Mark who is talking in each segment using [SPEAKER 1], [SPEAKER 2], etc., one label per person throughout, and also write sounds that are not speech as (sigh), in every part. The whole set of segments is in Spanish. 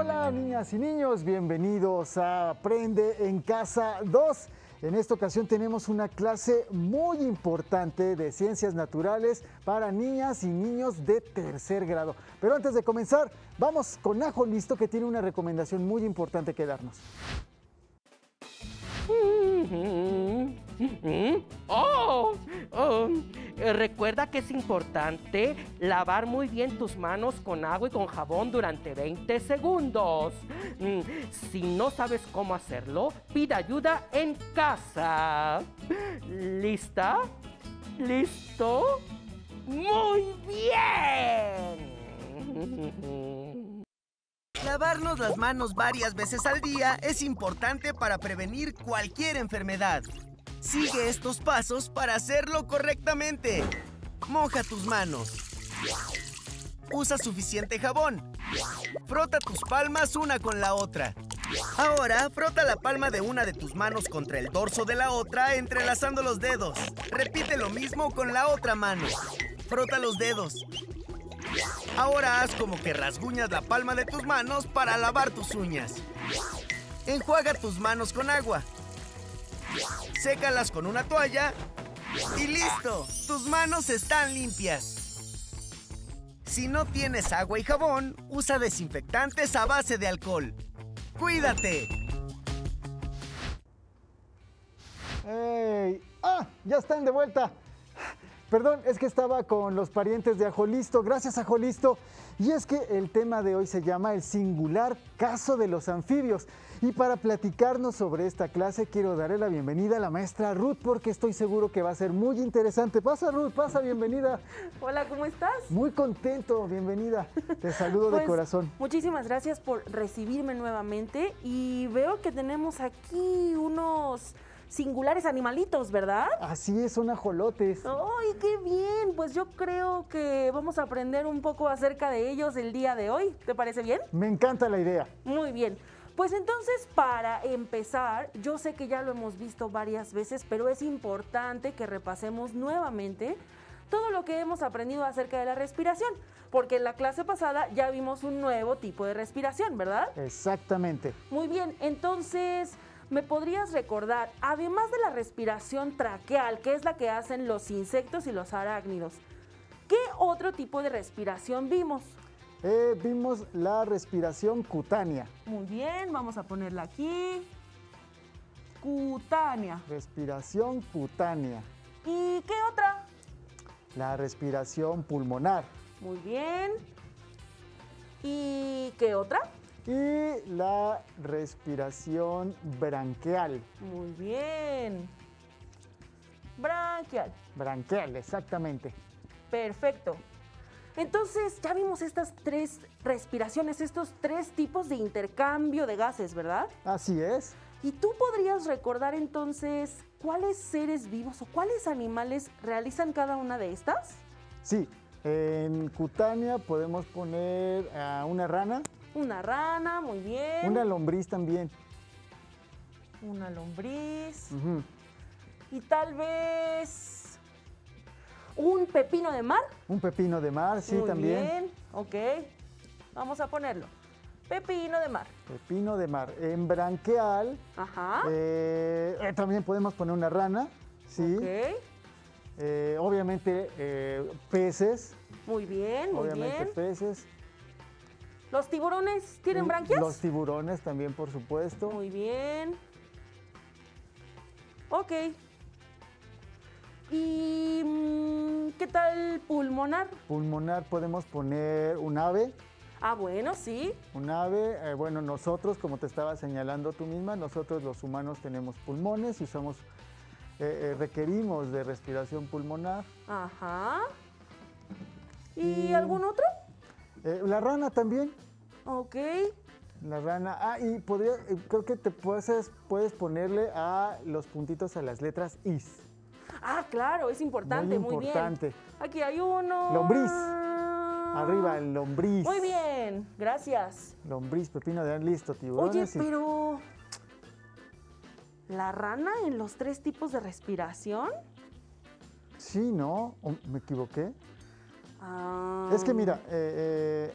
[SPEAKER 1] Hola niñas y niños, bienvenidos a Aprende en Casa 2. En esta ocasión tenemos una clase muy importante de ciencias naturales para niñas y niños de tercer grado. Pero antes de comenzar, vamos con Ajo Listo que tiene una recomendación muy importante que darnos. (laughs)
[SPEAKER 2] Oh, oh, eh, recuerda que es importante lavar muy bien tus manos con agua y con jabón durante 20 segundos. Mm, Si no sabes cómo hacerlo, pide ayuda en casa. ¿Lista? ¿Listo? Muy bien.
[SPEAKER 3] Lavarnos las manos varias veces al día es importante para prevenir cualquier enfermedad. Sigue estos pasos para hacerlo correctamente. Moja tus manos. Usa suficiente jabón. Frota tus palmas una con la otra. Ahora, frota la palma de una de tus manos contra el dorso de la otra entrelazando los dedos. Repite lo mismo con la otra mano. Frota los dedos. Ahora haz como que rasguñas la palma de tus manos para lavar tus uñas. Enjuaga tus manos con agua. Sécalas con una toalla. Y listo, tus manos están limpias. Si no tienes agua y jabón, usa desinfectantes a base de alcohol. ¡Cuídate!
[SPEAKER 1] ¡Ey! ¡Ah! Ya están de vuelta. Perdón, es que estaba con los parientes de Ajolisto. Gracias, Ajolisto. Y es que el tema de hoy se llama el singular caso de los anfibios. Y para platicarnos sobre esta clase, quiero darle la bienvenida a la maestra Ruth, porque estoy seguro que va a ser muy interesante. Pasa, Ruth, pasa, bienvenida.
[SPEAKER 4] Hola, ¿cómo estás?
[SPEAKER 1] Muy contento, bienvenida. Te saludo de
[SPEAKER 4] Pues,
[SPEAKER 1] corazón.
[SPEAKER 4] Muchísimas gracias por recibirme nuevamente y veo que tenemos aquí unos singulares animalitos, ¿verdad?
[SPEAKER 1] Así es, son ajolotes.
[SPEAKER 4] ¡Ay, qué bien! Pues yo creo que vamos a aprender un poco acerca de ellos el día de hoy. ¿Te parece bien?
[SPEAKER 1] Me encanta la idea.
[SPEAKER 4] Muy bien. Pues entonces, para empezar, yo sé que ya lo hemos visto varias veces, pero es importante que repasemos nuevamente todo lo que hemos aprendido acerca de la respiración, porque en la clase pasada ya vimos un nuevo tipo de respiración, ¿verdad?
[SPEAKER 1] Exactamente.
[SPEAKER 4] Muy bien, entonces, ¿me podrías recordar, además de la respiración traqueal, que es la que hacen los insectos y los arácnidos, qué otro tipo de respiración vimos?
[SPEAKER 1] Eh, vimos la respiración cutánea.
[SPEAKER 4] Muy bien, vamos a ponerla aquí. Cutánea.
[SPEAKER 1] Respiración cutánea.
[SPEAKER 4] ¿Y qué otra?
[SPEAKER 1] La respiración pulmonar.
[SPEAKER 4] Muy bien. ¿Y qué otra?
[SPEAKER 1] Y la respiración branquial.
[SPEAKER 4] Muy bien. Branquial.
[SPEAKER 1] Branquial, exactamente.
[SPEAKER 4] Perfecto. Entonces, ya vimos estas tres respiraciones, estos tres tipos de intercambio de gases, ¿verdad?
[SPEAKER 1] Así es.
[SPEAKER 4] ¿Y tú podrías recordar entonces cuáles seres vivos o cuáles animales realizan cada una de estas?
[SPEAKER 1] Sí, en cutánea podemos poner a una rana,
[SPEAKER 4] Una rana, muy bien.
[SPEAKER 1] una lombriz también.
[SPEAKER 4] Una lombriz. Y tal vez un pepino de mar.
[SPEAKER 1] Un pepino de mar, sí,
[SPEAKER 4] Muy
[SPEAKER 1] también.
[SPEAKER 4] bien, ok. Vamos a ponerlo. Pepino de mar.
[SPEAKER 1] Pepino de mar. En branquial
[SPEAKER 4] Ajá.
[SPEAKER 1] eh, eh, también podemos poner una rana, sí.
[SPEAKER 4] Ok.
[SPEAKER 1] Eh, obviamente eh, peces,
[SPEAKER 4] Muy bien, muy
[SPEAKER 1] obviamente
[SPEAKER 4] bien.
[SPEAKER 1] peces.
[SPEAKER 4] ¿Los tiburones tienen branquias?
[SPEAKER 1] Los tiburones también, por supuesto.
[SPEAKER 4] Muy bien. Ok. ¿Y mm, qué tal pulmonar?
[SPEAKER 1] Pulmonar podemos poner un ave.
[SPEAKER 4] Ah, bueno, sí.
[SPEAKER 1] Un ave, eh, bueno, nosotros, como te estaba señalando tú misma, nosotros los humanos tenemos pulmones y usamos, eh, eh, requerimos de respiración pulmonar.
[SPEAKER 4] Ajá. ¿Y
[SPEAKER 1] Y-
[SPEAKER 4] algún otro?
[SPEAKER 1] Eh, la rana también,
[SPEAKER 4] Ok.
[SPEAKER 1] la rana. Ah, y podría, eh, creo que te puedes, puedes ponerle a los puntitos a las letras is.
[SPEAKER 4] Ah, claro, es importante,
[SPEAKER 1] Muy
[SPEAKER 4] muy,
[SPEAKER 1] importante.
[SPEAKER 4] bien. Aquí hay uno.
[SPEAKER 1] Lombriz. Arriba, el lombriz.
[SPEAKER 4] Muy bien, gracias.
[SPEAKER 1] Lombriz, pepino de listo,
[SPEAKER 4] Oye,
[SPEAKER 1] tiburones. y-
[SPEAKER 4] pero ¿la rana en los tres tipos de respiración?
[SPEAKER 1] Sí, ¿no? ¿O ¿Me equivoqué?
[SPEAKER 4] Ah,
[SPEAKER 1] Es que mira, eh, eh,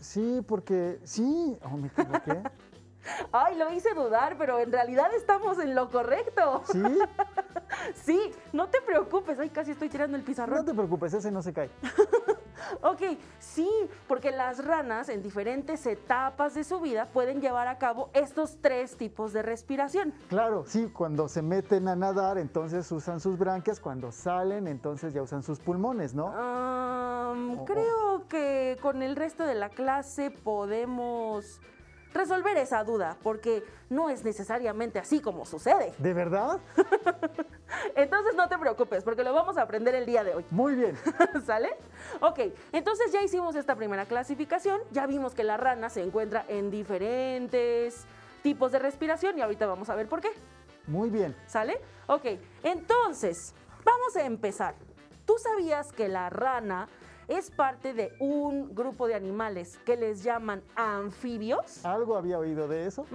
[SPEAKER 1] Sí, porque sí, oh, me equivoqué. (laughs)
[SPEAKER 4] Ay, lo hice dudar, pero en realidad estamos en lo correcto.
[SPEAKER 1] Sí, (laughs)
[SPEAKER 4] Sí, no te preocupes. Ay, casi estoy tirando el pizarrón.
[SPEAKER 1] no te preocupes, ese no se cae. (laughs)
[SPEAKER 4] Ok, sí, porque las ranas en diferentes etapas de su vida pueden llevar a cabo estos tres tipos de respiración.
[SPEAKER 1] Claro, sí, cuando se meten a nadar, entonces usan sus branquias, cuando salen, entonces ya usan sus pulmones, ¿no?
[SPEAKER 4] Am, Creo que con el resto de la clase podemos resolver esa duda, porque no es necesariamente así como sucede.
[SPEAKER 1] ¿De verdad? (laughs)
[SPEAKER 4] Entonces no te preocupes, porque lo vamos a aprender el día de hoy.
[SPEAKER 1] Muy bien. (laughs)
[SPEAKER 4] ¿Sale? Ok, entonces ya hicimos esta primera clasificación, ya vimos que la rana se encuentra en diferentes tipos de respiración y ahorita vamos a ver por qué.
[SPEAKER 1] Muy bien.
[SPEAKER 4] ¿Sale? Ok, entonces, vamos a empezar. ¿Tú sabías que la rana es parte de un grupo de animales que les llaman anfibios?
[SPEAKER 1] Algo había oído de eso.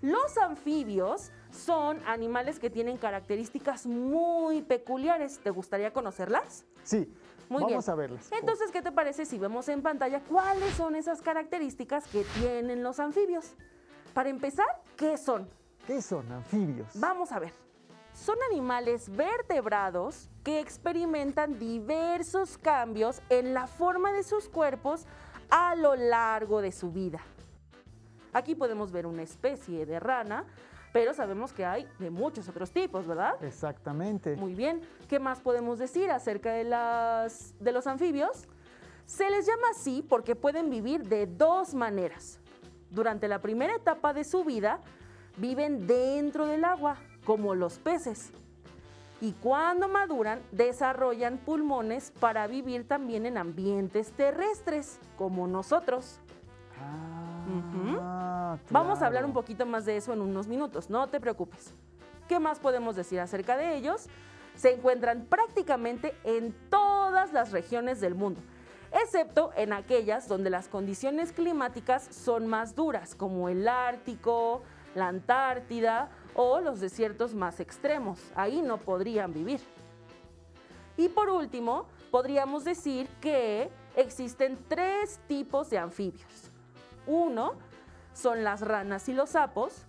[SPEAKER 4] Los anfibios son animales que tienen características muy peculiares. ¿Te gustaría conocerlas?
[SPEAKER 1] Sí.
[SPEAKER 4] Muy
[SPEAKER 1] Vamos
[SPEAKER 4] bien.
[SPEAKER 1] a verlas.
[SPEAKER 4] Entonces, ¿qué te parece si vemos en pantalla cuáles son esas características que tienen los anfibios? Para empezar, ¿qué son?
[SPEAKER 1] ¿Qué son anfibios?
[SPEAKER 4] Vamos a ver. Son animales vertebrados que experimentan diversos cambios en la forma de sus cuerpos a lo largo de su vida. Aquí podemos ver una especie de rana, pero sabemos que hay de muchos otros tipos, ¿verdad?
[SPEAKER 1] Exactamente.
[SPEAKER 4] Muy bien. ¿Qué más podemos decir acerca de, las, de los anfibios? Se les llama así porque pueden vivir de dos maneras. Durante la primera etapa de su vida, viven dentro del agua, como los peces. Y cuando maduran, desarrollan pulmones para vivir también en ambientes terrestres, como nosotros.
[SPEAKER 1] Ah,
[SPEAKER 4] Vamos a hablar un poquito más de eso en unos minutos, no te preocupes. ¿Qué más podemos decir acerca de ellos? Se encuentran prácticamente en todas las regiones del mundo, excepto en aquellas donde las condiciones climáticas son más duras, como el Ártico, la Antártida o los desiertos más extremos. Ahí no podrían vivir. Y por último, podríamos decir que existen tres tipos de anfibios. Uno son las ranas y los sapos.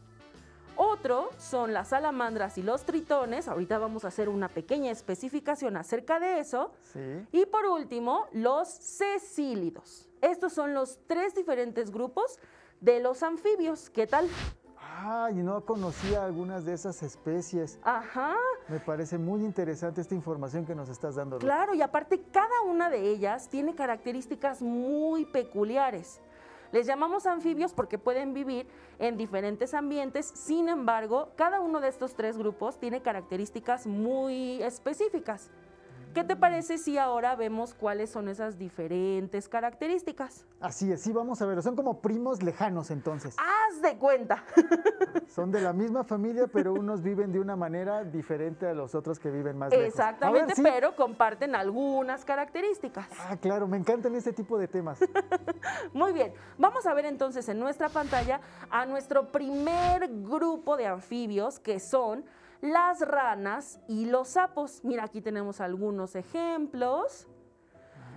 [SPEAKER 4] Otro son las salamandras y los tritones. Ahorita vamos a hacer una pequeña especificación acerca de eso.
[SPEAKER 1] Sí.
[SPEAKER 4] Y por último, los cecílidos. Estos son los tres diferentes grupos de los anfibios. ¿Qué tal?
[SPEAKER 1] Ay, no conocía algunas de esas especies.
[SPEAKER 4] Ajá,
[SPEAKER 1] Me parece muy interesante esta información que nos estás dando. Ruth.
[SPEAKER 4] Claro, y aparte cada una de ellas tiene características muy peculiares. Les llamamos anfibios porque pueden vivir en diferentes ambientes, sin embargo, cada uno de estos tres grupos tiene características muy específicas. ¿Qué te parece si ahora vemos cuáles son esas diferentes características?
[SPEAKER 1] Así es, sí, vamos a verlo. Son como primos lejanos entonces.
[SPEAKER 4] Haz de cuenta. (laughs)
[SPEAKER 1] Son de la misma familia, pero unos viven de una manera diferente a los otros que viven más lejos.
[SPEAKER 4] Exactamente,
[SPEAKER 1] ver, sí.
[SPEAKER 4] pero comparten algunas características.
[SPEAKER 1] Ah, claro, me encantan este tipo de temas. (laughs)
[SPEAKER 4] Muy bien, vamos a ver entonces en nuestra pantalla a nuestro primer grupo de anfibios que son las ranas y los sapos. Mira, aquí tenemos algunos ejemplos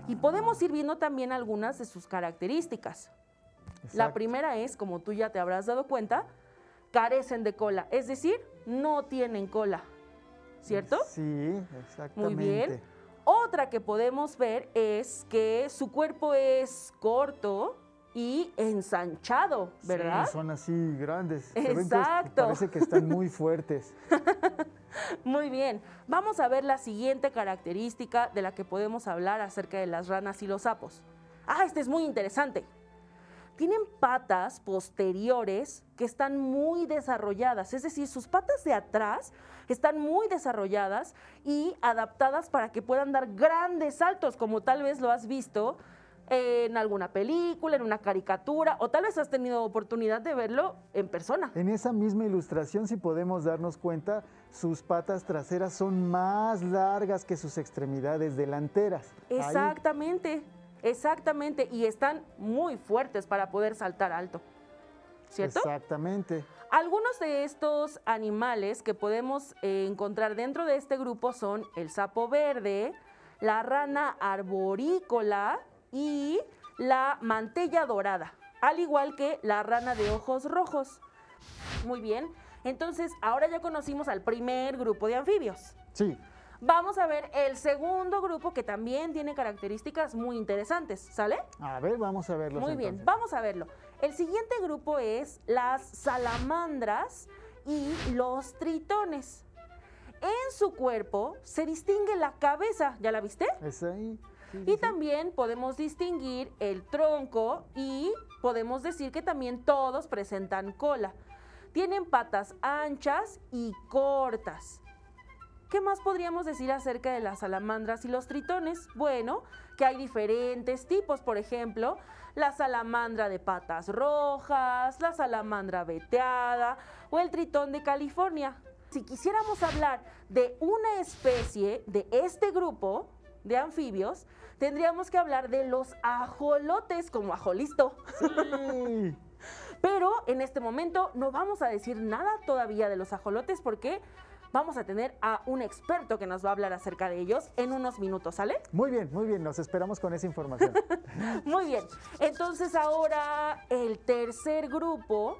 [SPEAKER 4] y podemos ir viendo también algunas de sus características. La primera es, como tú ya te habrás dado cuenta, carecen de cola, es decir, no tienen cola, ¿cierto?
[SPEAKER 1] Sí, exactamente.
[SPEAKER 4] Muy bien. Otra que podemos ver es que su cuerpo es corto y ensanchado, ¿verdad?
[SPEAKER 1] Sí, son así grandes.
[SPEAKER 4] Exacto.
[SPEAKER 1] parece que están muy fuertes. (laughs)
[SPEAKER 4] Muy bien. Vamos a ver la siguiente característica de la que podemos hablar acerca de las ranas y los sapos. Ah, este es muy interesante. Tienen patas posteriores que están muy desarrolladas, es decir, sus patas de atrás están muy desarrolladas y adaptadas para que puedan dar grandes saltos, como tal vez lo has visto en alguna película, en una caricatura, o tal vez has tenido oportunidad de verlo en persona.
[SPEAKER 1] En esa misma ilustración, si podemos darnos cuenta, sus patas traseras son más largas que sus extremidades delanteras. Ahí-
[SPEAKER 4] Exactamente, exactamente. Y están muy fuertes para poder saltar alto. ¿Cierto?
[SPEAKER 1] Exactamente.
[SPEAKER 4] Algunos de estos animales que podemos eh, encontrar dentro de este grupo son el sapo verde, la rana arborícola y la mantella dorada, al igual que la rana de ojos rojos. Muy bien, entonces ahora ya conocimos al primer grupo de anfibios.
[SPEAKER 1] Sí.
[SPEAKER 4] Vamos a ver el segundo grupo que también tiene características muy interesantes, ¿sale?
[SPEAKER 1] A ver, vamos a verlos.
[SPEAKER 4] Muy bien, vamos a verlo. El siguiente grupo es las salamandras y los tritones. En su cuerpo se distingue la cabeza, ¿ya la viste?
[SPEAKER 1] ¿Es ahí? Sí,
[SPEAKER 4] Y
[SPEAKER 1] sí.
[SPEAKER 4] también podemos distinguir el tronco y podemos decir que también todos presentan cola. Tienen patas anchas y cortas. ¿Qué más podríamos decir acerca de las salamandras y los tritones? Bueno, que hay diferentes tipos, por ejemplo, la salamandra de patas rojas, la salamandra veteada o el tritón de California. Si quisiéramos hablar de una especie de este grupo de anfibios, tendríamos que hablar de los ajolotes como ajolisto.
[SPEAKER 1] Sí. (laughs)
[SPEAKER 4] Pero en este momento no vamos a decir nada todavía de los ajolotes porque vamos a tener a un experto que nos va a hablar acerca de ellos en unos minutos, ¿sale?
[SPEAKER 1] Muy bien, muy bien. Nos esperamos con esa información. (laughs)
[SPEAKER 4] Muy bien. Entonces ahora el tercer grupo,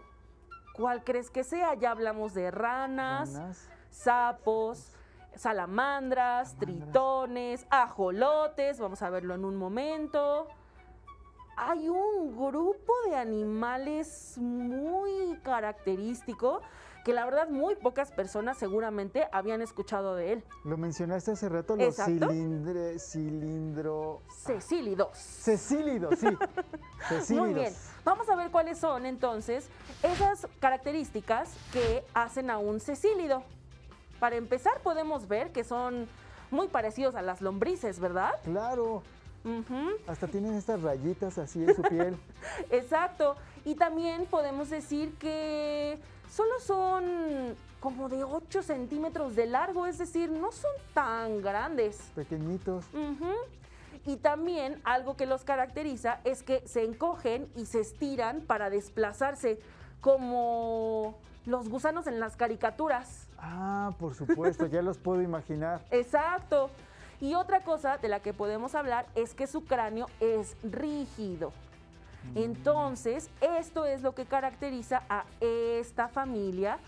[SPEAKER 4] ¿cuál crees que sea? Ya hablamos de ranas,
[SPEAKER 1] Ranas.
[SPEAKER 4] sapos, salamandras, tritones, ajolotes, vamos a verlo en un momento. Hay un grupo de animales muy característico que la verdad muy pocas personas seguramente habían escuchado de él.
[SPEAKER 1] Lo mencionaste hace rato, los cilindre, cilindro...
[SPEAKER 4] Cecílidos.
[SPEAKER 1] Cecílidos, sí. (laughs) Cecílidos.
[SPEAKER 4] Muy bien. Vamos a ver cuáles son entonces esas características que hacen a un cecílido. Para empezar, podemos ver que son muy parecidos a las lombrices, ¿verdad?
[SPEAKER 1] Claro. Hasta tienen estas rayitas así en su piel. (laughs)
[SPEAKER 4] exacto. Y también podemos decir que solo son como de 8 centímetros de largo, es decir, no son tan grandes.
[SPEAKER 1] Pequeñitos.
[SPEAKER 4] Y también algo que los caracteriza es que se encogen y se estiran para desplazarse, como los gusanos en las caricaturas.
[SPEAKER 1] Ah, por supuesto, ya los puedo imaginar. (laughs)
[SPEAKER 4] Exacto. Y otra cosa de la que podemos hablar es que su cráneo es rígido. Entonces, esto es lo que caracteriza a esta familia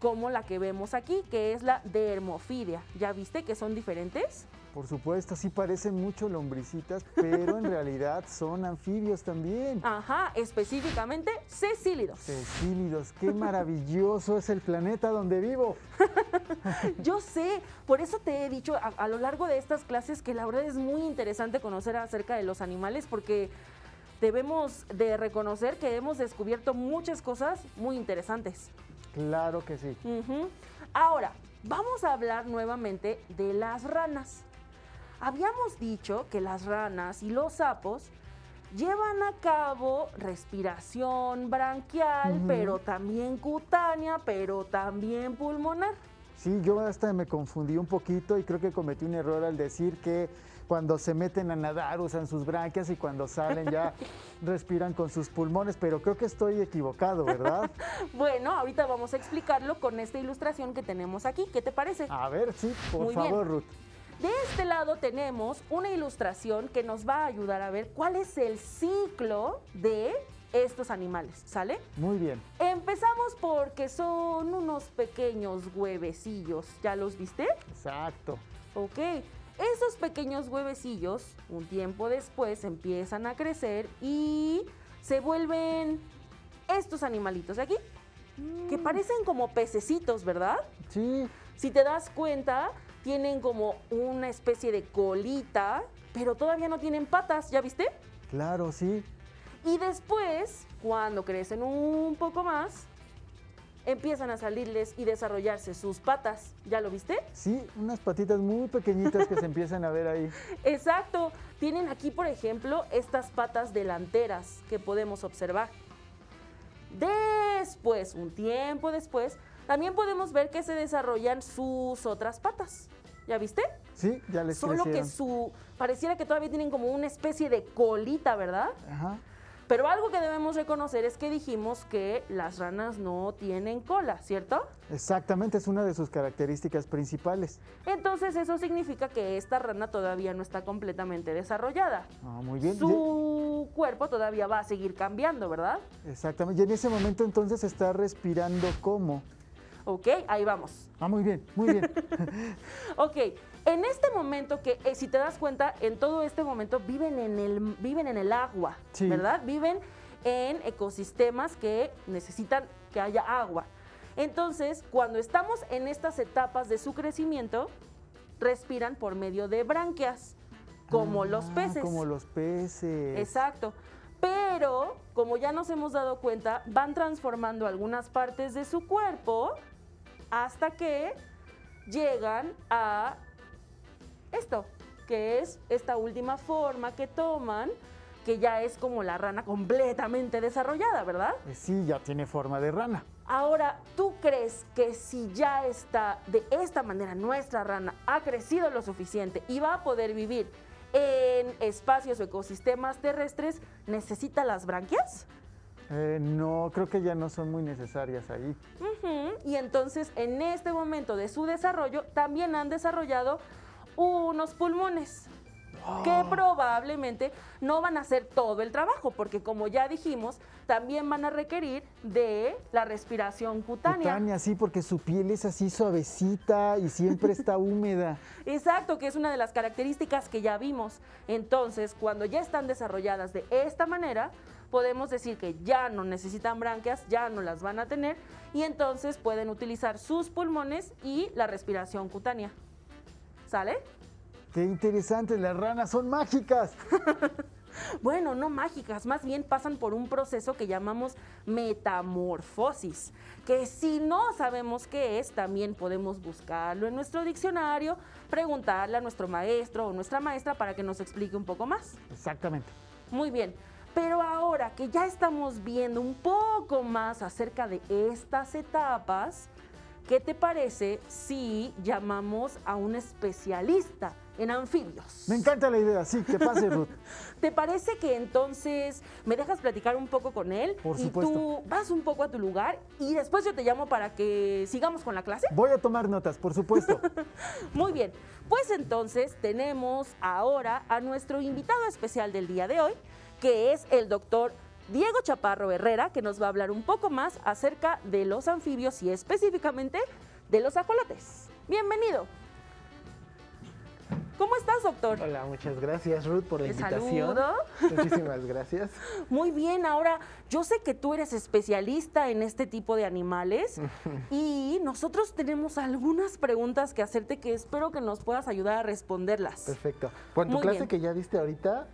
[SPEAKER 4] como la que vemos aquí, que es la dermofidia. ¿Ya viste que son diferentes?
[SPEAKER 1] Por supuesto, sí parecen mucho lombricitas, pero en (laughs) realidad son anfibios también.
[SPEAKER 4] Ajá, específicamente cecílidos.
[SPEAKER 1] Cecílidos, qué (laughs) maravilloso es el planeta donde vivo. (laughs)
[SPEAKER 4] Yo sé, por eso te he dicho a, a lo largo de estas clases que la verdad es muy interesante conocer acerca de los animales porque debemos de reconocer que hemos descubierto muchas cosas muy interesantes.
[SPEAKER 1] Claro que sí.
[SPEAKER 4] Ahora, vamos a hablar nuevamente de las ranas. Habíamos dicho que las ranas y los sapos llevan a cabo respiración branquial, pero también cutánea, pero también pulmonar.
[SPEAKER 1] Sí, yo hasta me confundí un poquito y creo que cometí un error al decir que cuando se meten a nadar usan sus branquias y cuando salen ya (laughs) respiran con sus pulmones, pero creo que estoy equivocado, ¿verdad? (laughs)
[SPEAKER 4] Bueno, ahorita vamos a explicarlo con esta ilustración que tenemos aquí. ¿Qué te parece?
[SPEAKER 1] A ver, sí, por
[SPEAKER 4] Muy bien.
[SPEAKER 1] favor, Ruth.
[SPEAKER 4] De este lado tenemos una ilustración que nos va a ayudar a ver cuál es el ciclo de estos animales, ¿sale?
[SPEAKER 1] Muy bien.
[SPEAKER 4] Empezamos porque son unos pequeños huevecillos. ¿Ya los viste?
[SPEAKER 1] Exacto.
[SPEAKER 4] Ok. Esos pequeños huevecillos, un tiempo después, empiezan a crecer y se vuelven estos animalitos de aquí, que parecen como pececitos, ¿verdad?
[SPEAKER 1] Sí,
[SPEAKER 4] Si te das cuenta, tienen como una especie de colita, pero todavía no tienen patas, ¿ya viste?
[SPEAKER 1] claro, sí.
[SPEAKER 4] Y después, cuando crecen un poco más, empiezan a salirles y desarrollarse sus patas. ¿Ya lo viste?
[SPEAKER 1] Sí, unas patitas muy pequeñitas que se (laughs) empiezan a ver ahí.
[SPEAKER 4] Exacto. Tienen aquí, por ejemplo, estas patas delanteras que podemos observar. Después, un tiempo después, también podemos ver que se desarrollan sus otras patas. ¿Ya viste?
[SPEAKER 1] Sí, ya les
[SPEAKER 4] Solo que su pareciera que todavía tienen como una especie de colita, ¿verdad?
[SPEAKER 1] Ajá.
[SPEAKER 4] Pero algo que debemos reconocer es que dijimos que las ranas no tienen cola, ¿cierto?
[SPEAKER 1] Exactamente, es una de sus características principales.
[SPEAKER 4] Entonces eso significa que esta rana todavía no está completamente desarrollada.
[SPEAKER 1] Ah, muy bien.
[SPEAKER 4] Su cuerpo todavía va a seguir cambiando, ¿verdad?
[SPEAKER 1] Exactamente. Y en ese momento entonces está respirando como.
[SPEAKER 4] Ok, ahí vamos.
[SPEAKER 1] Ah, muy bien, muy bien. (laughs)
[SPEAKER 4] ok, en este momento que eh, si te das cuenta, en todo este momento viven en el, viven en el agua,
[SPEAKER 1] Sí.
[SPEAKER 4] ¿verdad? Viven en ecosistemas que necesitan que haya agua. Entonces, cuando estamos en estas etapas de su crecimiento, respiran por medio de branquias, como los
[SPEAKER 1] Ah,
[SPEAKER 4] peces.
[SPEAKER 1] Como los peces.
[SPEAKER 4] Exacto. Pero, como ya nos hemos dado cuenta, van transformando algunas partes de su cuerpo hasta que llegan a esto, que es esta última forma que toman, que ya es como la rana completamente desarrollada, ¿verdad?
[SPEAKER 1] Eh, Sí, ya tiene forma de rana.
[SPEAKER 4] Ahora, ¿tú crees que si ya está de esta manera nuestra rana ha crecido lo suficiente y va a poder vivir en espacios o ecosistemas terrestres, necesita las branquias?
[SPEAKER 1] Eh, no, creo que ya no son muy necesarias ahí.
[SPEAKER 4] Y entonces en este momento de su desarrollo también han desarrollado unos pulmones que probablemente no van a hacer todo el trabajo, porque como ya dijimos, también van a requerir de la respiración cutánea.
[SPEAKER 1] Cutánea, sí, porque su piel es así suavecita y siempre está (laughs) húmeda.
[SPEAKER 4] Exacto, que es una de las características que ya vimos. Entonces, cuando ya están desarrolladas de esta manera, podemos decir que ya no necesitan branquias, ya no las van a tener y entonces pueden utilizar sus pulmones y la respiración cutánea. ¿Sale?
[SPEAKER 1] Qué interesante, las ranas son mágicas. (laughs)
[SPEAKER 4] Bueno, no mágicas, más bien pasan por un proceso que llamamos metamorfosis, que si no sabemos qué es, también podemos buscarlo en nuestro diccionario, preguntarle a nuestro maestro o nuestra maestra para que nos explique un poco más.
[SPEAKER 1] Exactamente.
[SPEAKER 4] Muy bien, pero ahora que ya estamos viendo un poco más acerca de estas etapas, ¿qué te parece si llamamos a un especialista en anfibios?
[SPEAKER 1] Me encanta la idea, sí, que pase Ruth. (laughs)
[SPEAKER 4] ¿Te parece que entonces me dejas platicar un poco con él?
[SPEAKER 1] Por
[SPEAKER 4] Y
[SPEAKER 1] supuesto.
[SPEAKER 4] tú vas un poco a tu lugar y después yo te llamo para que sigamos con la clase.
[SPEAKER 1] Voy a tomar notas, por supuesto. (laughs)
[SPEAKER 4] Muy bien, pues entonces tenemos ahora a nuestro invitado especial del día de hoy, que es el doctor Diego Chaparro Herrera, que nos va a hablar un poco más acerca de los anfibios y específicamente de los ajolotes. Bienvenido. ¿Cómo estás, doctor?
[SPEAKER 5] Hola, muchas gracias Ruth por la
[SPEAKER 4] Te
[SPEAKER 5] invitación.
[SPEAKER 4] saludo.
[SPEAKER 5] Muchísimas gracias. (laughs)
[SPEAKER 4] Muy bien, ahora yo sé que tú eres especialista en este tipo de animales (laughs) y nosotros tenemos algunas preguntas que hacerte que espero que nos puedas ayudar a responderlas.
[SPEAKER 5] Perfecto. Con tu
[SPEAKER 4] Muy
[SPEAKER 5] clase
[SPEAKER 4] bien.
[SPEAKER 5] que ya diste ahorita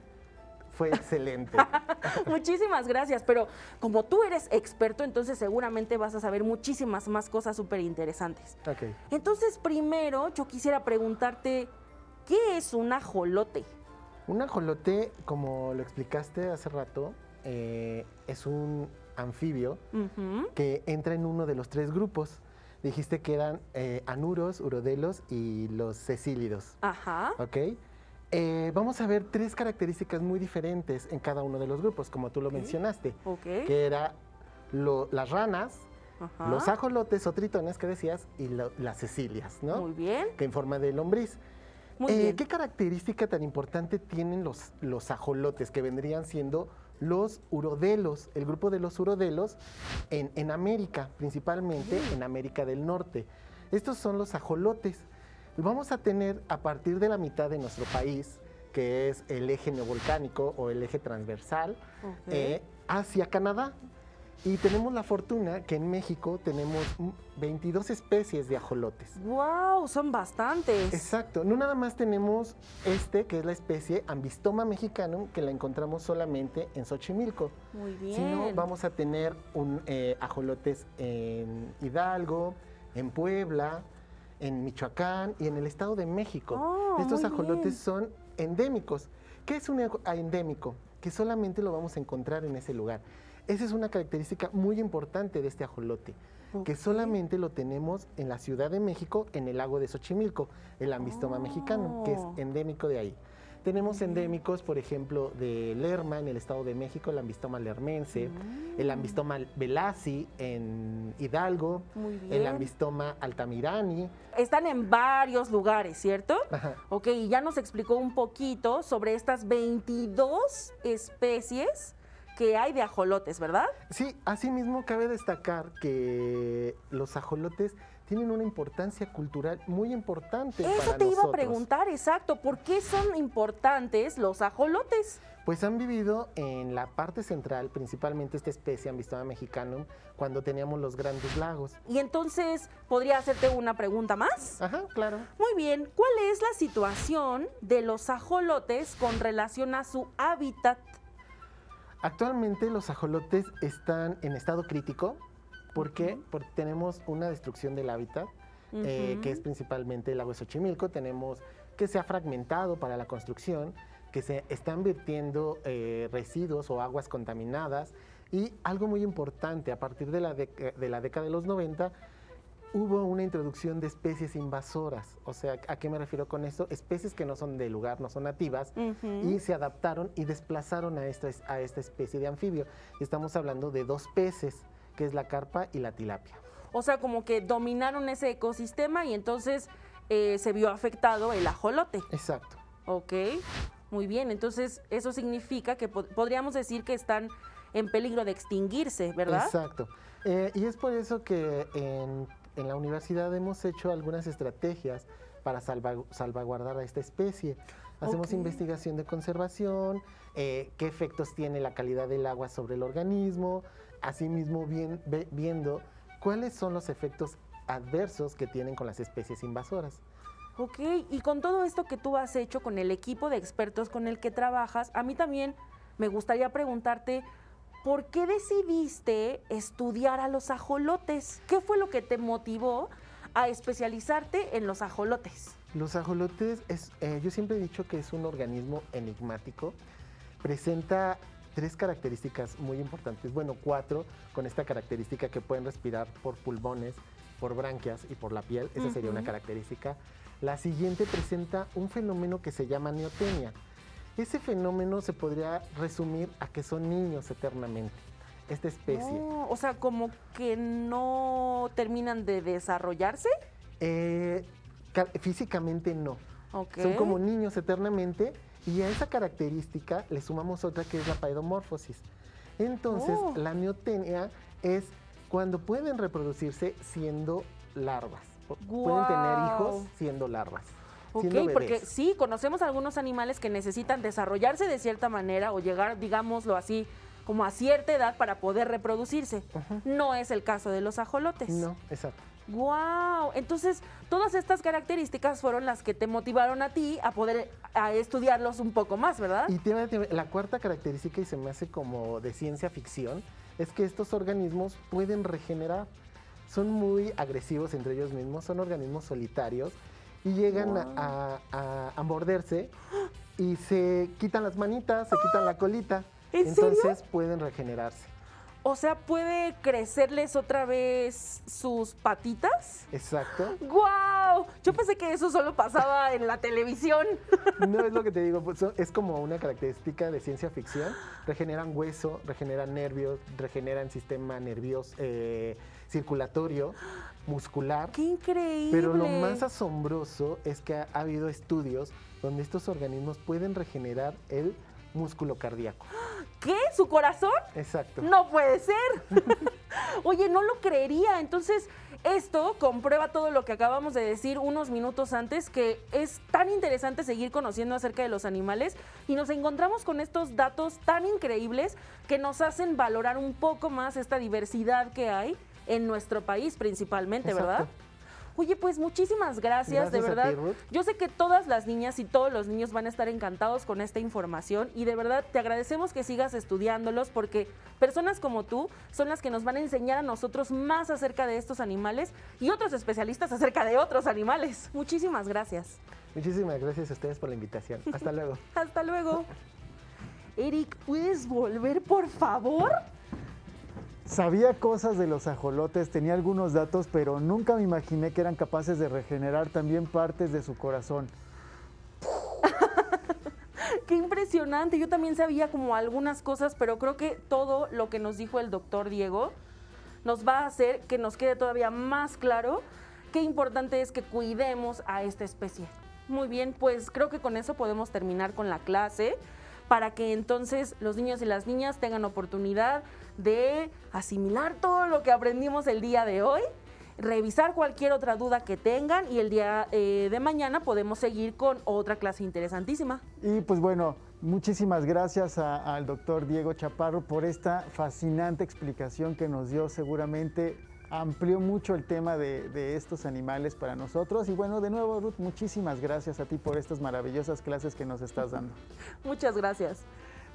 [SPEAKER 5] fue excelente. (laughs)
[SPEAKER 4] Muchísimas gracias, pero como tú eres experto, entonces seguramente vas a saber muchísimas más cosas súper interesantes.
[SPEAKER 5] ok.
[SPEAKER 4] Entonces, primero yo quisiera preguntarte, ¿qué es un ajolote?
[SPEAKER 5] Un ajolote, como lo explicaste hace rato, eh, es un anfibio que entra en uno de los tres grupos. Dijiste que eran eh, anuros, urodelos y los cecílidos.
[SPEAKER 4] Ajá.
[SPEAKER 5] ¿Ok? Eh, vamos a ver tres características muy diferentes en cada uno de los grupos, como tú lo mencionaste,
[SPEAKER 4] Ok.
[SPEAKER 5] que era lo- las ranas,
[SPEAKER 4] Ajá.
[SPEAKER 5] los ajolotes o tritones que decías y lo- las cecilias, ¿no?
[SPEAKER 4] Muy bien.
[SPEAKER 5] Que en forma de lombriz.
[SPEAKER 4] Muy
[SPEAKER 5] Eh,
[SPEAKER 4] bien.
[SPEAKER 5] ¿Qué característica tan importante tienen los, los ajolotes que vendrían siendo los urodelos, el grupo de los urodelos en, en América, principalmente en América del Norte? Estos son los ajolotes. Vamos a tener a partir de la mitad de nuestro país, que es el eje neovolcánico o el eje transversal, eh, hacia Canadá. Y tenemos la fortuna que en México tenemos mm, 22 especies de ajolotes.
[SPEAKER 4] ¡Wow! Son bastantes.
[SPEAKER 5] Exacto, no nada más tenemos este, que es la especie Ambistoma mexicanum, que la encontramos solamente en Xochimilco,
[SPEAKER 4] Muy bien.
[SPEAKER 5] sino vamos a tener un, eh, ajolotes en Hidalgo, en Puebla, en Michoacán y en el Estado de México.
[SPEAKER 4] Oh,
[SPEAKER 5] Estos ajolotes
[SPEAKER 4] bien.
[SPEAKER 5] son endémicos. ¿Qué es un ejo- endémico? Que solamente lo vamos a encontrar en ese lugar. Esa es una característica muy importante de este ajolote, que solamente lo tenemos en la Ciudad de México, en el lago de Xochimilco, el ambistoma mexicano, que es
[SPEAKER 4] Oh.
[SPEAKER 5] endémico de ahí. Tenemos endémicos, por ejemplo, de Lerma en el Estado de México, el ambistoma lermense,
[SPEAKER 4] Mm.
[SPEAKER 5] el ambistoma velasi en Hidalgo, el ambistoma altamirani.
[SPEAKER 4] Están en varios lugares, ¿cierto?
[SPEAKER 5] Ajá.
[SPEAKER 4] Ok, y ya nos explicó un poquito sobre estas 22 especies que hay de ajolotes, ¿verdad?
[SPEAKER 5] Sí, asimismo cabe destacar que los ajolotes tienen una importancia cultural muy importante
[SPEAKER 4] Eso
[SPEAKER 5] para
[SPEAKER 4] te iba a preguntar, exacto. ¿Por qué son importantes los ajolotes?
[SPEAKER 5] Pues han vivido en la parte central, principalmente esta especie Ambistoma mexicanum, cuando teníamos los grandes lagos.
[SPEAKER 4] Y entonces, ¿podría hacerte una pregunta más?
[SPEAKER 5] Ajá, claro.
[SPEAKER 4] Muy bien, ¿cuál es la situación de los ajolotes con relación a su hábitat?
[SPEAKER 5] Actualmente los ajolotes están en estado crítico. ¿Por qué? Porque tenemos una destrucción del hábitat, eh,
[SPEAKER 4] Ujú.
[SPEAKER 5] que es principalmente el lago de Xochimilco. Tenemos que se ha fragmentado para la construcción, que se están vertiendo eh, residuos o aguas contaminadas. Y algo muy importante, a partir de la, de la década de los 90, hubo una introducción de especies invasoras. O sea, ¿a qué me refiero con esto? Especies que no son del lugar, no son nativas, y se adaptaron y desplazaron a esta, es- a esta especie de anfibio. Estamos hablando de dos peces, que es la carpa y la tilapia.
[SPEAKER 4] O sea, como que dominaron ese ecosistema y entonces eh, se vio afectado el ajolote.
[SPEAKER 5] Exacto.
[SPEAKER 4] Ok, muy bien. Entonces, eso significa que pod- podríamos decir que están en peligro de extinguirse, ¿verdad?
[SPEAKER 5] Exacto. Eh, y es por eso que en, en la universidad hemos hecho algunas estrategias para salva- salvaguardar a esta especie. Hacemos investigación de conservación, eh, qué efectos tiene la calidad del agua sobre el organismo, asimismo bien- ve- viendo cuáles son los efectos adversos que tienen con las especies invasoras.
[SPEAKER 4] Ok, y con todo esto que tú has hecho con el equipo de expertos con el que trabajas, a mí también me gustaría preguntarte, ¿por qué decidiste estudiar a los ajolotes? ¿Qué fue lo que te motivó a especializarte en los ajolotes?
[SPEAKER 5] Los ajolotes, es, eh, yo siempre he dicho que es un organismo enigmático. Presenta tres características muy importantes, bueno, cuatro, con esta característica que pueden respirar por pulmones, por branquias y por la piel. Esa sería una característica. La siguiente presenta un fenómeno que se llama neotenia. Ese fenómeno se podría resumir a que son niños eternamente. Esta especie.
[SPEAKER 4] No, o sea, como que no terminan de desarrollarse.
[SPEAKER 5] Eh, ca- físicamente no.
[SPEAKER 4] Ok.
[SPEAKER 5] Son como niños eternamente y a esa característica le sumamos otra que es la paedomorfosis. Entonces,
[SPEAKER 4] Oh.
[SPEAKER 5] la neotenia es cuando pueden reproducirse siendo larvas. Pu- Pueden tener hijos siendo larvas.
[SPEAKER 4] Ok, porque sí, conocemos algunos animales que necesitan desarrollarse de cierta manera o llegar, digámoslo así, como a cierta edad para poder reproducirse. No es el caso de los ajolotes.
[SPEAKER 5] No, exacto.
[SPEAKER 4] ¡Wow! Entonces, todas estas características fueron las que te motivaron a ti a poder a estudiarlos un poco más, ¿verdad?
[SPEAKER 5] Y tiene- tiene- la cuarta característica, y se me hace como de ciencia ficción, es que estos organismos pueden regenerar. Son muy agresivos entre ellos mismos, son organismos solitarios y llegan a- a, a- a morderse y se quitan las manitas, se quitan la colita.
[SPEAKER 4] ¿En serio?
[SPEAKER 5] Entonces pueden regenerarse.
[SPEAKER 4] O sea, ¿puede crecerles otra vez sus patitas?
[SPEAKER 5] Exacto.
[SPEAKER 4] ¡Guau! Yo pensé que eso solo pasaba en la televisión. (laughs)
[SPEAKER 5] No es lo que te digo, pues, es como una característica de ciencia ficción. Regeneran hueso, regeneran nervios, regeneran sistema nervioso eh, circulatorio, muscular.
[SPEAKER 4] ¡Qué increíble!
[SPEAKER 5] Pero lo más asombroso es que ha, ha habido estudios donde estos organismos pueden regenerar el músculo cardíaco.
[SPEAKER 4] ¿Qué? ¿Su corazón?
[SPEAKER 5] Exacto.
[SPEAKER 4] No puede ser. (laughs) Oye, no lo creería. Entonces, esto comprueba todo lo que acabamos de decir unos minutos antes, que es tan interesante seguir conociendo acerca de los animales y nos encontramos con estos datos tan increíbles que nos hacen valorar un poco más esta diversidad que hay en nuestro país principalmente, ¿verdad? Oye, pues muchísimas gracias, de
[SPEAKER 5] Gracias
[SPEAKER 4] verdad.
[SPEAKER 5] ti.
[SPEAKER 4] Yo sé que todas las niñas y todos los niños van a estar encantados con esta información y de verdad te agradecemos que sigas estudiándolos porque personas como tú son las que nos van a enseñar a nosotros más acerca de estos animales y otros especialistas acerca de otros animales. Muchísimas gracias.
[SPEAKER 5] Muchísimas gracias a ustedes por la invitación. Hasta (laughs) luego.
[SPEAKER 4] Hasta luego. Eric, ¿puedes volver, por favor?
[SPEAKER 1] Sabía cosas de los ajolotes, tenía algunos datos, pero nunca me imaginé que eran capaces de regenerar también partes de su corazón. (laughs)
[SPEAKER 4] Qué impresionante. Yo también sabía como algunas cosas, pero creo que todo lo que nos dijo el doctor Diego nos va a hacer que nos quede todavía más claro qué importante es que cuidemos a esta especie. Muy bien, pues creo que con eso podemos terminar con la clase para que entonces los niños y las niñas tengan oportunidad de asimilar todo lo que aprendimos el día de hoy, revisar cualquier otra duda que tengan y el día eh, de mañana podemos seguir con otra clase interesantísima.
[SPEAKER 1] Y pues bueno, muchísimas gracias a- al doctor Diego Chaparro por esta fascinante explicación que nos dio. Seguramente amplió mucho el tema de, de estos animales para nosotros. Y bueno, de nuevo, Ruth, muchísimas gracias a ti por estas maravillosas clases que nos estás dando. (laughs)
[SPEAKER 4] Muchas gracias.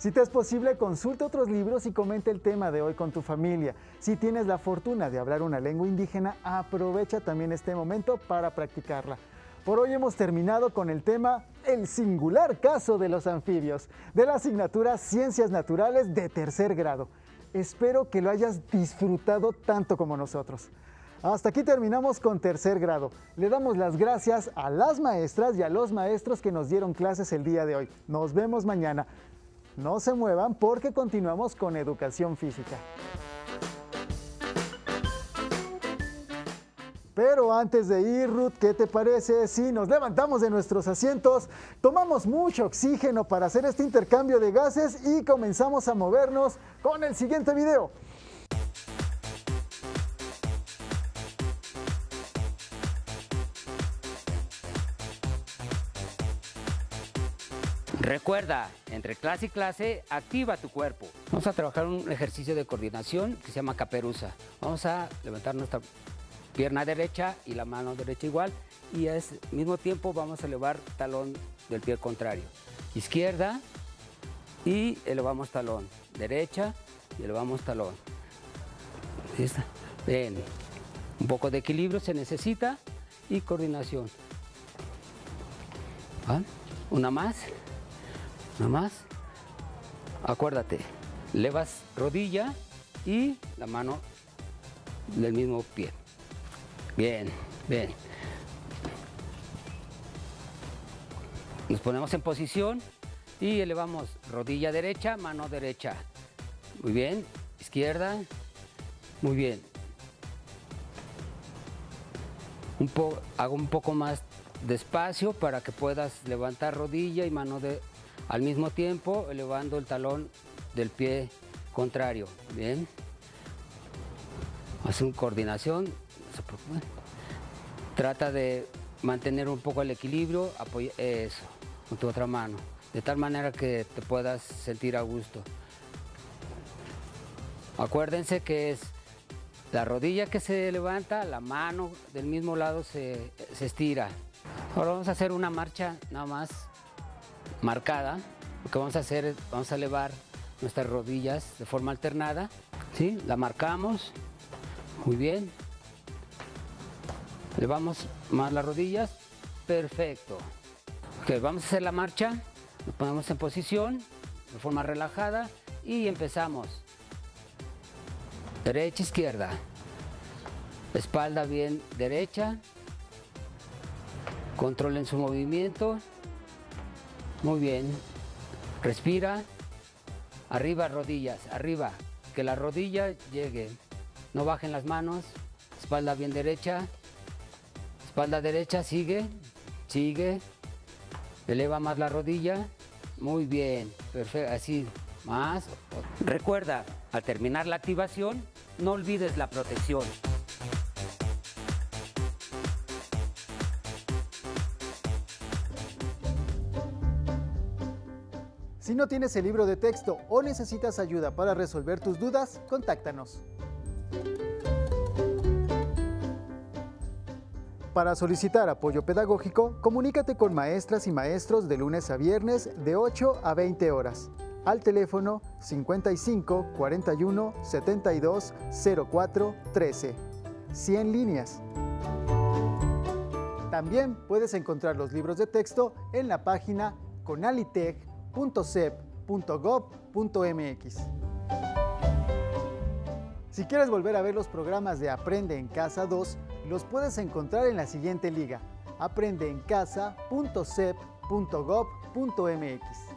[SPEAKER 1] Si te es posible, consulta otros libros y comenta el tema de hoy con tu familia. Si tienes la fortuna de hablar una lengua indígena, aprovecha también este momento para practicarla. Por hoy hemos terminado con el tema El singular caso de los anfibios, de la asignatura Ciencias Naturales de tercer grado. Espero que lo hayas disfrutado tanto como nosotros. Hasta aquí terminamos con tercer grado. Le damos las gracias a las maestras y a los maestros que nos dieron clases el día de hoy. Nos vemos mañana. No se muevan porque continuamos con educación física. Pero antes de ir, Ruth, ¿qué te parece si nos levantamos de nuestros asientos, tomamos mucho oxígeno para hacer este intercambio de gases y comenzamos a movernos con el siguiente video?
[SPEAKER 6] Recuerda, entre clase y clase, activa tu cuerpo. Vamos a trabajar un ejercicio de coordinación que se llama caperuza. Vamos a levantar nuestra pierna derecha y la mano derecha igual y al mismo tiempo vamos a elevar talón del pie contrario. Izquierda y elevamos talón. Derecha y elevamos talón. Bien. Un poco de equilibrio se necesita y coordinación. ¿Va? Una más. Una más. Acuérdate, levas rodilla y la mano del mismo pie. Bien, bien. Nos ponemos en posición y elevamos rodilla derecha, mano derecha. Muy bien, izquierda. Muy bien. Un po- hago un poco más despacio para que puedas levantar rodilla y mano de, al mismo tiempo, elevando el talón del pie contrario. Bien. Haz una coordinación. Trata de mantener un poco el equilibrio, apoya- eso, con tu otra mano, de tal manera que te puedas sentir a gusto. Acuérdense que es la rodilla que se levanta, la mano del mismo lado se, se estira. Ahora vamos a hacer una marcha nada más marcada. Lo que vamos a hacer es, vamos a elevar nuestras rodillas de forma alternada. ¿sí? La marcamos. Muy bien. Elevamos más las rodillas. Perfecto. Ok, vamos a hacer la marcha. Nos ponemos en posición de forma relajada y empezamos. Derecha, izquierda. Espalda bien derecha. Controlen su movimiento. Muy bien. Respira. Arriba rodillas, arriba. Que la rodilla llegue. No bajen las manos. Espalda bien derecha. Espalda derecha, sigue. Sigue. Eleva más la rodilla. Muy bien. Perfecto. Así. Más. Recuerda, al terminar la activación, no olvides la protección.
[SPEAKER 1] Si no tienes el libro de texto o necesitas ayuda para resolver tus dudas, contáctanos. Para solicitar apoyo pedagógico, comunícate con maestras y maestros de lunes a viernes de 8 a 20 horas al teléfono 55 41 72 04 13. 100 líneas. También puedes encontrar los libros de texto en la página conalitech.cep.gov.mx. Si quieres volver a ver los programas de Aprende en Casa 2, los puedes encontrar en la siguiente liga, aprendeencasa.cep.gov.mx.